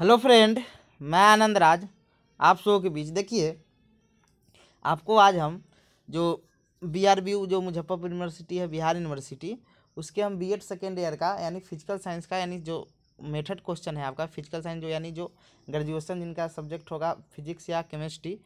Hello friend, मैं आनंद राज, आप सबों के बीच देखिए। आपको आज हम जो बी आर बी यू जो मुजफ्फरपुर यूनिवर्सिटी है, बिहार यूनिवर्सिटी उसके हम बी एड सेकेंड ईयर का, यानी फ़िज़िकल साइंस का, यानी जो मेथड क्वेश्चन है आपका फ़िज़िकल साइंस जो, यानी जो ग्रेजुएशन जिनका सब्जेक्ट होगा फिजिक्स या केमिस्ट्री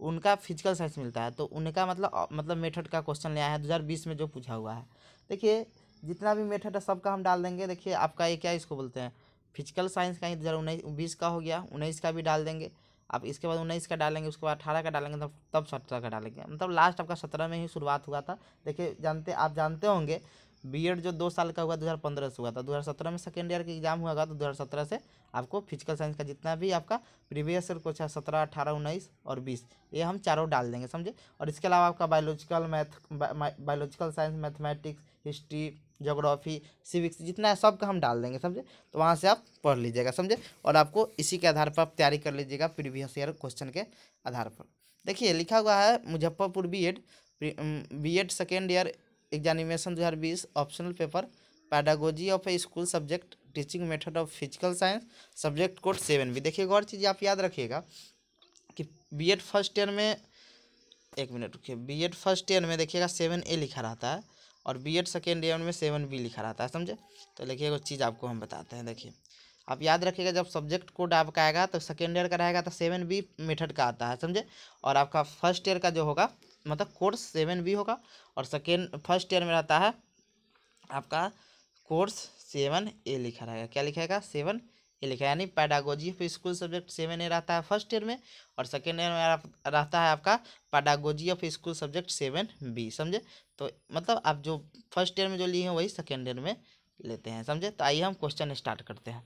उनका फ़िज़िकल साइंस मिलता है। तो उनका मतलब मतलब मेथड का क्वेश्चन लिया है, दो हज़ार बीस में जो पूछा हुआ है। देखिए, जितना भी मेथड है, सबका हम डाल देंगे। देखिए, आपका ये क्या इसको बोलते हैं? फ़िज़िकल साइंस का ही दो हज़ार उन्नीस बीस का हो गया, उन्नीस का भी डाल देंगे। आप इसके बाद उन्नीस का डालेंगे, उसके बाद अठारह का डालेंगे, तब तब सत्रह का डालेंगे। मतलब लास्ट आपका सत्रह में ही शुरुआत हुआ था। देखिए, जानते, आप जानते होंगे बीएड जो दो साल का हुआ, दो हज़ार पंद्रह से हुआ था। दो हज़ार सत्रह में सेकेंड ईयर का एग्ज़ाम हुआ था तो दो हज़ार सत्रह से आपको फ़िज़िकल साइंस का जितना भी आपका प्रीवियस ईयर कुछ है, सत्रह, अठारह, उन्नीस और बीस, ये हम चारों डाल देंगे, समझे? और इसके अलावा आपका biological math biological science mathematics history geography civics जितना है सब का हम डाल देंगे, समझे? तो वहाँ से आप पढ़ लीजिएगा, समझे? और आपको इसी के आधार पर आप तैयारी कर लीजिएगा प्रीवियस ईयर क्वेश्चन के आधार पर। देखिए, लिखा हुआ है Muzaffarpur B Ed B Ed second year examination दो हज़ार बीस optional paper pedagogy of a school subject teaching method of physical science subject code seven भी देखिए और चीज़ आप याद रखिएगा कि बी एड फ़र्स्ट ईयर में, एक मिनट रुकिए बी एड फ़र्स्ट ईयर में देखिएगा सेवन ए लिखा रहता है और बी एड सेकेंड ईयर में सेवन बी लिखा रहता है, समझे? तो देखिए एक चीज़ आपको हम बताते हैं, देखिए। आप याद रखिएगा जब सब्जेक्ट कोड आपका आएगा तो सेकेंड ईयर का रहेगा तो सेवन बी मेथड का आता है, समझे? और आपका फ़र्स्ट ईयर का जो होगा मतलब कोर्स सेवन बी होगा और सेकेंड, फ़र्स्ट ईयर में रहता है, आपका कोर्स सेवन ए लिखा रहेगा। क्या लिखेगा सेवन ए लिखा यानी pedagogy of school subject seven A रहता है फ़र्स्ट ईयर में और सेकेंड ईयर में रहता है आपका pedagogy of school subject seven B, समझे? तो मतलब आप जो फ़र्स्ट ईयर में जो लिए हैं वही सेकेंड ईयर में लेते हैं, समझे? तो आइए हम क्वेश्चन स्टार्ट करते हैं।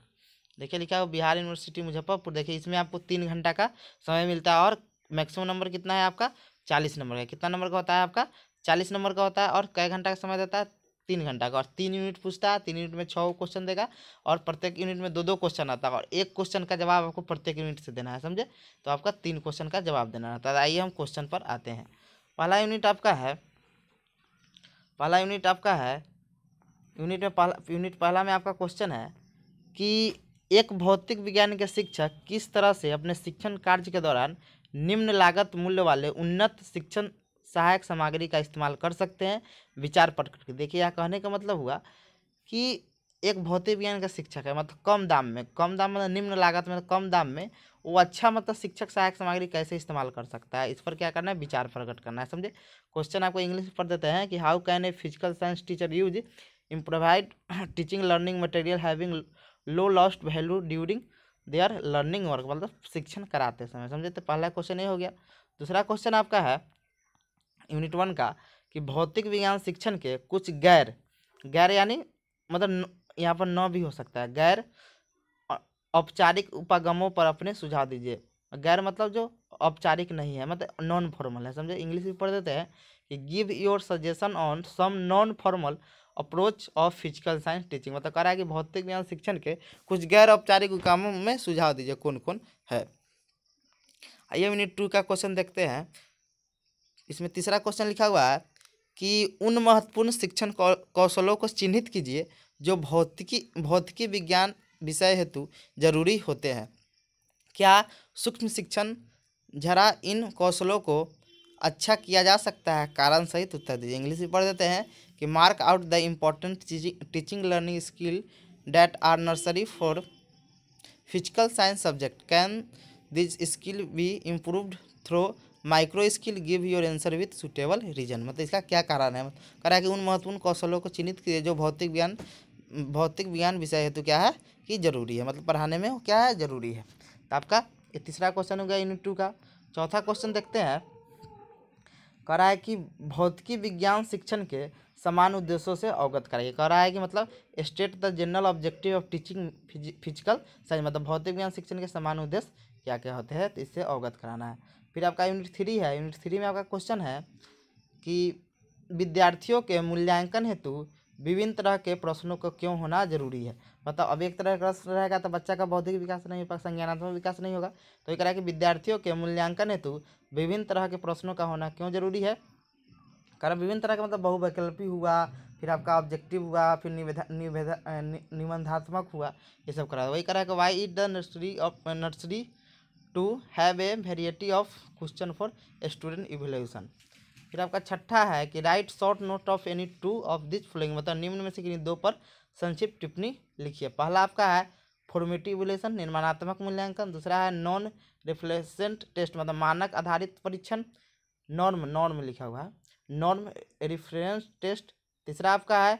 देखिए लिखा है बिहार यूनिवर्सिटी मुजफ्फरपुर। देखिए, इसमें आपको तीन घंटा का समय मिलता है और मैक्सिमम नंबर कितना है आपका? चालीस नंबर का। कितना नंबर का होता है आपका? चालीस नंबर का होता है और कै घंटा का समय देता है? तीन घंटा का। और तीन यूनिट पूछता है, तीन यूनिट में छः क्वेश्चन देगा और प्रत्येक यूनिट में दो दो क्वेश्चन आता है और एक क्वेश्चन का जवाब आपको प्रत्येक यूनिट से देना है, समझे? तो आपका तीन क्वेश्चन का जवाब देना रहता है। आइए हम क्वेश्चन पर आते हैं। पहला यूनिट आपका है, पहला यूनिट आपका है, यूनिट में पहला, यूनिट पहला में आपका क्वेश्चन है कि एक भौतिक विज्ञान के शिक्षक किस तरह से अपने शिक्षण कार्य के दौरान निम्न लागत मूल्य वाले उन्नत शिक्षण सहायक सामग्री का इस्तेमाल कर सकते हैं। विचार प्रकट करके देखिए यहाँ कहने का मतलब हुआ कि एक भौतिक विज्ञान का शिक्षक है मतलब कम दाम में, कम दाम मतलब निम्न लागत में कम दाम में वो अच्छा मतलब शिक्षक सहायक सामग्री कैसे इस्तेमाल कर सकता है, इस पर क्या करना है, विचार प्रकट करना है, समझे? क्वेश्चन आपको इंग्लिश पढ़ देते हैं कि how can a physical science teacher use improvised teaching learning material having low lost value during their learning work मतलब शिक्षण कराते समय। समझे? तो पहला क्वेश्चन ये हो गया। दूसरा क्वेश्चन आपका है यूनिट वन का, कि भौतिक विज्ञान शिक्षण के कुछ गैर गैर यानी मतलब यहाँ पर न भी हो सकता है। गैर औपचारिक उपागमों पर अपने सुझाव दीजिए। गैर मतलब जो औपचारिक नहीं है मतलब नॉन फॉर्मल है। समझे? इंग्लिश में पढ़ देते हैं कि give your suggestion on some non formal approach of physical science teaching मतलब कह रहा है कि भौतिक विज्ञान शिक्षण के कुछ गैर औपचारिक कामों में सुझाव दीजिए कौन कौन है? आइए यूनिट टू का क्वेश्चन देखते हैं। इसमें तीसरा क्वेश्चन लिखा हुआ है कि उन महत्वपूर्ण शिक्षण कौशलों को चिन्हित कीजिए जो भौतिकी भौतिकी विज्ञान विषय हेतु ज़रूरी होते हैं। क्या सूक्ष्म शिक्षण जरा इन कौशलों को अच्छा किया जा सकता है? कारण सहित उत्तर दीजिए। इंग्लिश में पढ़ देते हैं। कि mark out the important teaching learning skill that are necessary for physical science subject can this skill be improved through micro skill give your answer with suitable reason मतलब इसका क्या कारण है? कह रहा है कि उन महत्वपूर्ण कौशलों को चिन्हित कीजिए जो भौतिक विज्ञान भौतिक विज्ञान विषय हेतु क्या है? कि ज़रूरी है। मतलब पढ़ाने में क्या है? ज़रूरी है। तो आपका ये तीसरा क्वेश्चन हो गया यूनिट टू का। चौथा क्वेश्चन देखते हैं। कह रहा है कि भौतिकी विज्ञान शिक्षण के समान उद्देश्यों से अवगत कराइए कह रहा है कि मतलब state the general objective of teaching physical science मतलब भौतिक विज्ञान शिक्षण के समान उद्देश्य क्या क्या होते हैं तो इससे अवगत कराना है। फिर आपका यूनिट थ्री है। यूनिट थ्री में आपका क्वेश्चन है कि विद्यार्थियों के मूल्यांकन हेतु विभिन्न तरह के प्रश्नों का क्यों होना ज़रूरी है? मतलब अब एक तरह का प्रश्न रहेगा तो बच्चा का बौद्धिक विकास नहीं हो पाएगा संज्ञानात्मक विकास नहीं होगा। तो ये कह रहा है कि विद्यार्थियों के मूल्यांकन हेतु विभिन्न तरह के प्रश्नों का होना क्यों ज़रूरी है? कारण विभिन्न तरह के मतलब बहुवैकल्पी हुआ, फिर आपका ऑब्जेक्टिव हुआ, फिर निवेदा निबंधात्मक हुआ, ये सब करा। वही करा कि why is the necessary of necessary to have a variety of question for student evaluation फिर आपका छठा है कि write short note of any two of this following मतलब निम्न में से किन्हीं दो पर संक्षिप्त टिप्पणी लिखिए। पहला आपका है फॉर्मेटिव इवेल्यूशन निर्माणात्मक मूल्यांकन। दूसरा है नॉन रिफ्लेसेंट टेस्ट मतलब मानक आधारित परीक्षण नॉर्म नॉर्म लिखा हुआ है। नॉर्म रेफरेंस टेस्ट, तीसरा आपका है,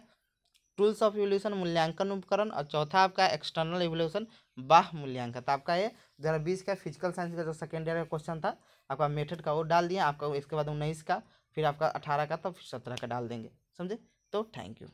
टूल्स ऑफ़ इवोल्यूशन मूल्यांकन उपकरण, और चौथा आपका एक्सटर्नल इवोल्यूशन बाह मूल्यांकन। तो आपका ये दो हज़ार बीस का फ़िज़िकल साइंस का जो सेकेंड ईयर का क्वेश्चन था, आपका मेथड का वो डाल दिया, आपका इसके बाद उन्नीस का, फिर आपका अठारह का तो फिर सत्रह का डाल देंगे। समझे? तो थैंक यू